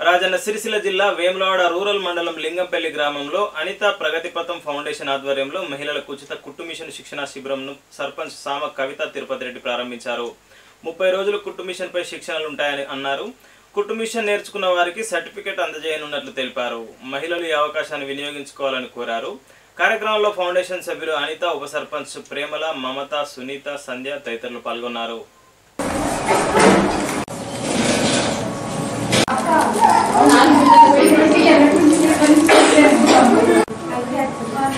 రాజన్న సిరిసిల్ల జిల్లా వేములవాడ రూరల్ మండలం లింగంపల్లి గ్రామంలో అనిత ప్రగతిపథం ఫౌండేషన్ ఆధ్వర్యంలో మహిళలకు ఉచిత కుట్టు మిషన్ శిక్షణా శిబిరంను సర్పంచ్ సామ కవిత తిరుపతి రెడ్డి ప్రారంభించారు. ముప్పై రోజులు కుట్టు మిషన్ పై శిక్షణలు ఉంటాయని అన్నారు. కుట్టు మిషన్ నేర్చుకున్న వారికి సర్టిఫికేట్ అందజేయనున్నట్లు తెలిపారు. మహిళలు ఈ అవకాశాన్ని వినియోగించుకోవాలని కోరారు. కార్యక్రమంలో ఫౌండేషన్ సభ్యులు అనిత ఉప సర్పంచ్ ప్రేమల మమత సునీత సంధ్య తదితరులు పాల్గొన్నారు.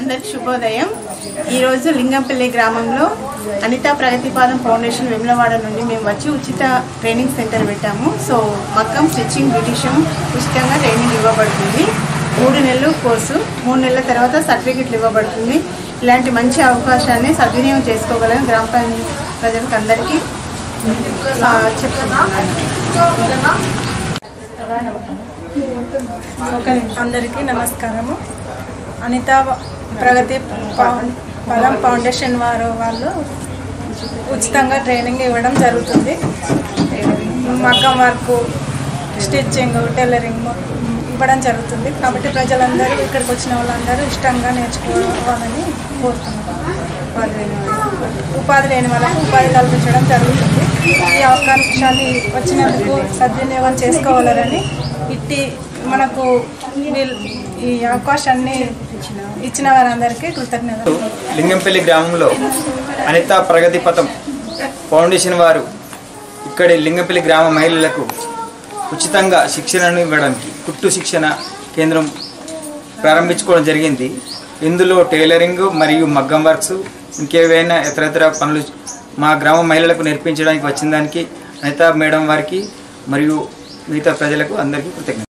అందరికి శుభోదయం. ఈరోజు లింగంపల్లి గ్రామంలో అనితా ప్రగతిపాదం ఫౌండేషన్ వెమ్లవాడ నుండి మేము వచ్చి ఉచిత ట్రైనింగ్ సెంటర్ పెట్టాము. సో మక్కం స్టిచ్చింగ్ బ్యూటిషియం ఉచితంగా ట్రైనింగ్ ఇవ్వబడుతుంది. మూడు నెలలు కోర్సు. మూడు నెలల తర్వాత సర్టిఫికెట్లు ఇవ్వబడుతుంది. ఇలాంటి మంచి అవకాశాన్ని సద్వినియోగం చేసుకోగలని గ్రామ ప్రజలకు అందరికీ చెప్తున్నాను. అందరికీ నమస్కారము. అనిత ప్రగతి పదం ఫౌండేషన్ వారు వాళ్ళు ఉచితంగా ట్రైనింగ్ ఇవ్వడం జరుగుతుంది. మగ్గం వర్క్ స్టిచ్చింగ్ టైలరింగ్ ఇవ్వడం జరుగుతుంది. కాబట్టి ప్రజలందరూ ఇక్కడికి వచ్చిన వాళ్ళందరూ ఇష్టంగా నేర్చుకోవాలని కోరుతున్నారు ఉపాధి లేని వాళ్ళకు. ఉపాధి లేని వాళ్ళకు ఉపాధి కల్పించడం జరుగుతుంది. ఈ అవకాశాన్ని వచ్చినందుకు సద్వినియోగం చేసుకోవాలని ఇట్టి మనకు ఈ అవకాశాన్ని ఇచ్చిన వారందరికీ కృతజ్ఞతలు. లింగంపల్లి గ్రామంలో అనిత ప్రగతి పథం ఫౌండేషన్ వారు ఇక్కడి లింగంపల్లి గ్రామ మహిళలకు ఉచితంగా శిక్షణను ఇవ్వడానికి కుట్టు శిక్షణ కేంద్రం ప్రారంభించుకోవడం జరిగింది. ఇందులో టైలరింగ్ మరియు మగ్గం వర్క్స్ ఇంకేవైనా ఇతర ఇతర పనులు మా గ్రామ మహిళలకు నేర్పించడానికి వచ్చిన దానికి అనిత మేడం వారికి మరియు మిగతా ప్రజలకు అందరికీ కృతజ్ఞత